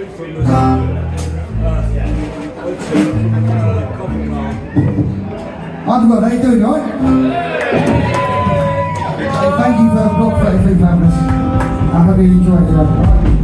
How you doing, right? Hey, thank you for Block 33 families. I hope you enjoyed it.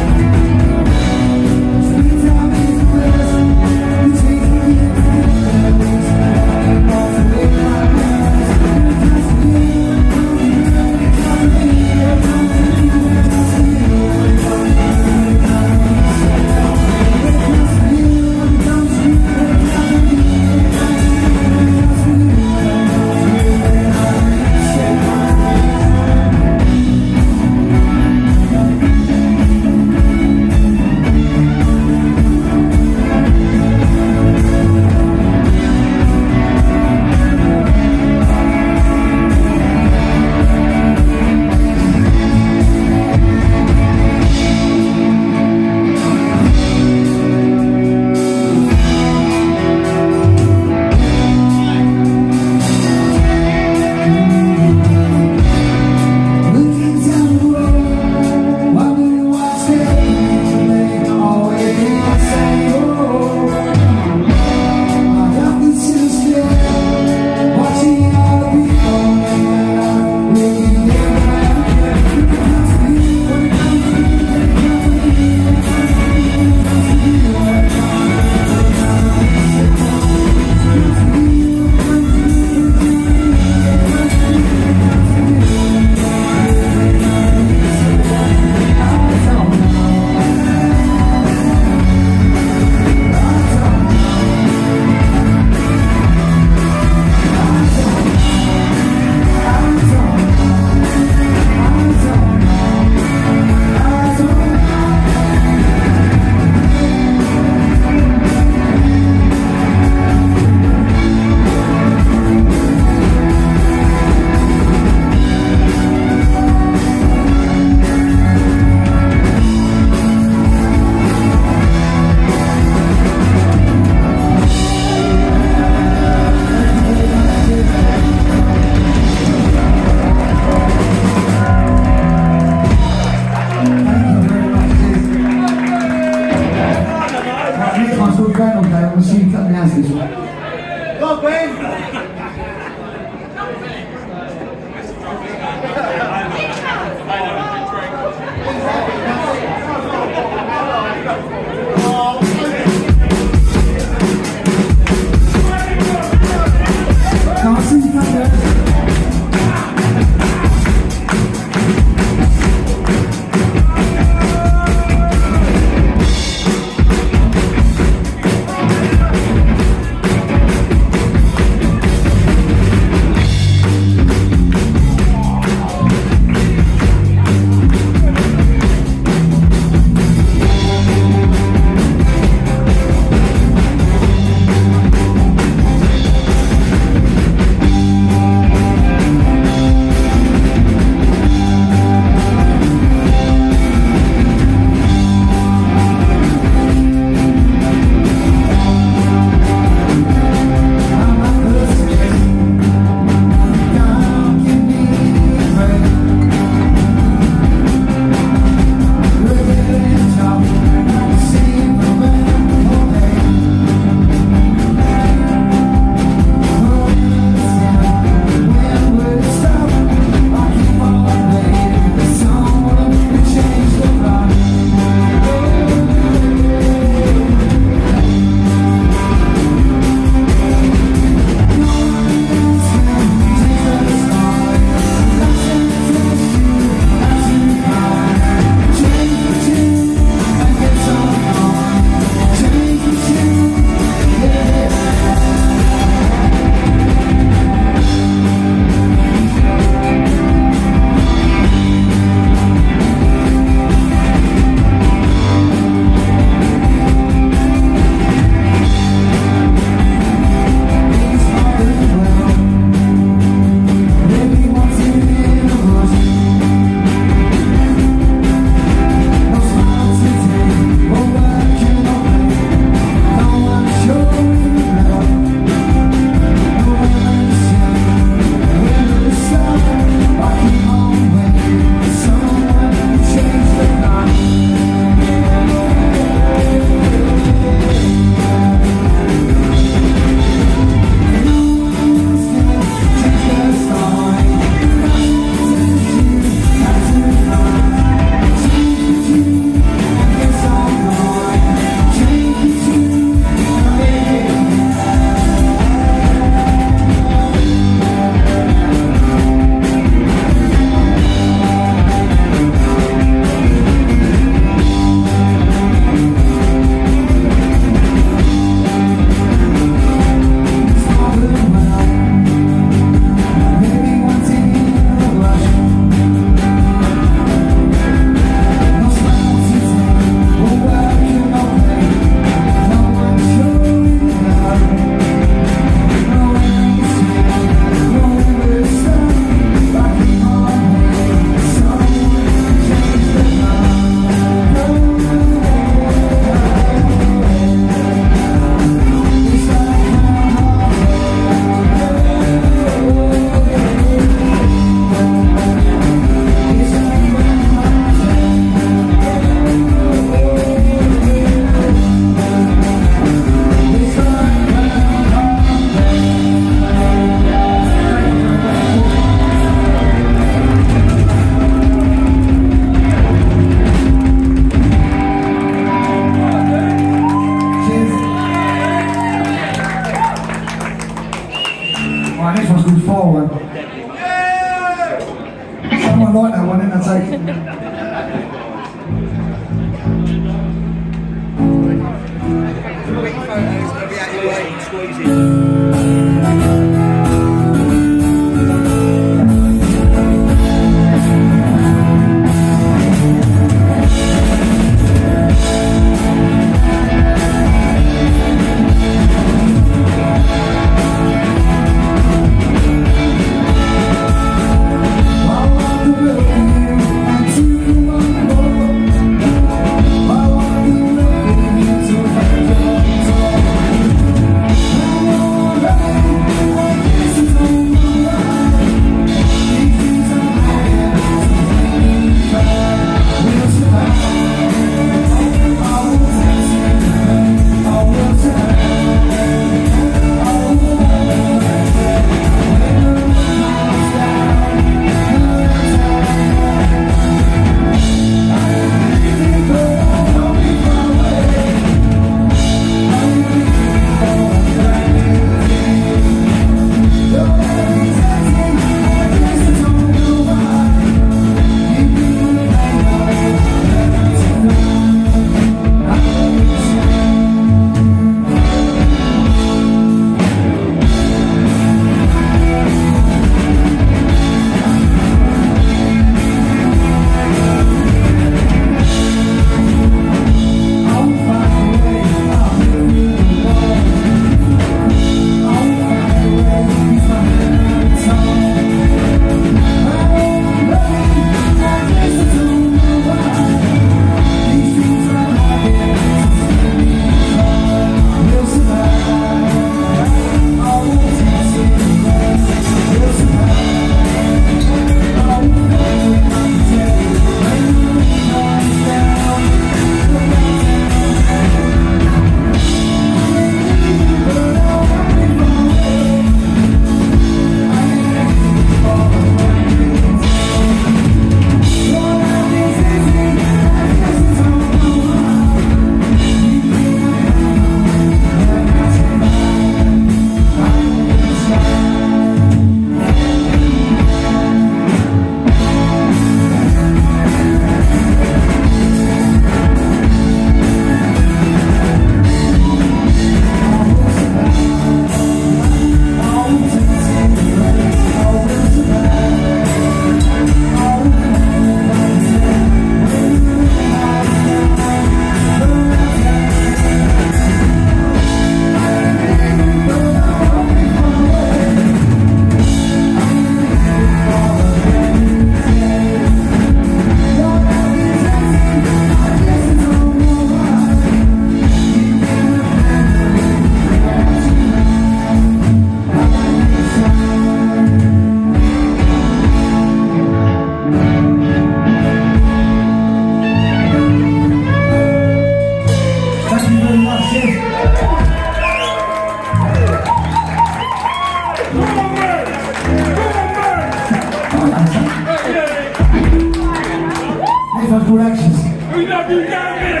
Love you down here.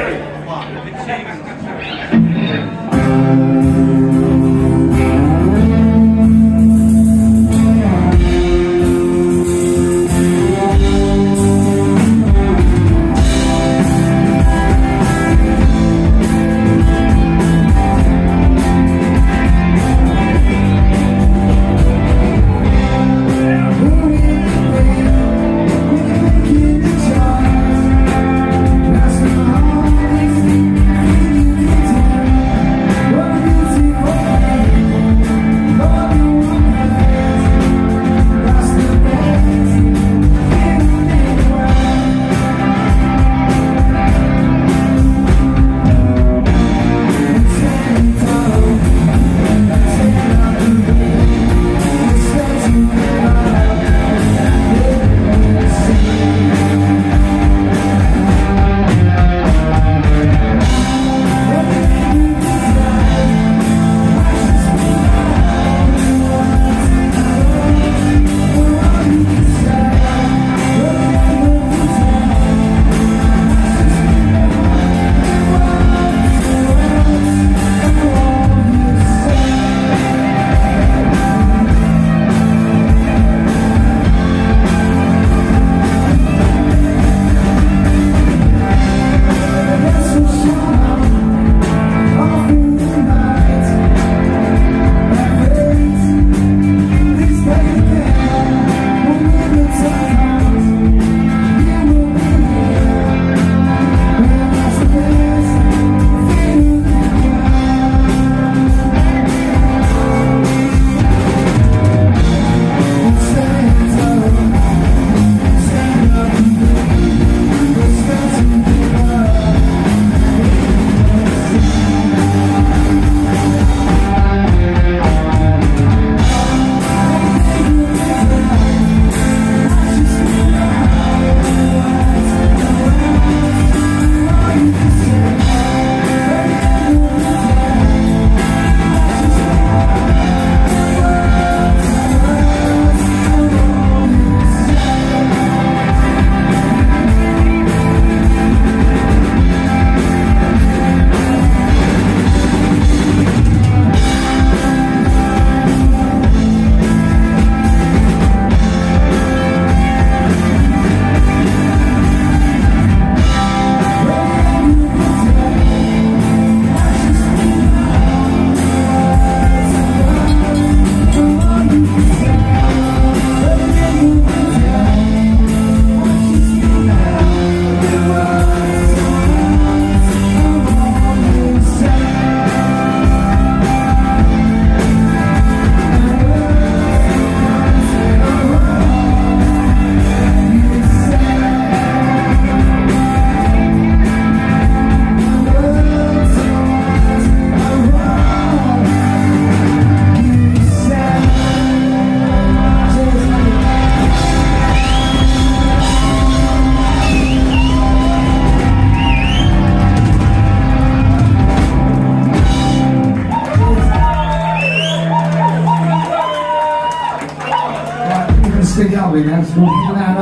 stick out, man. That's one I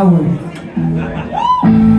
know.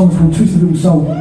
This is the last song, called Twisted Little Soul.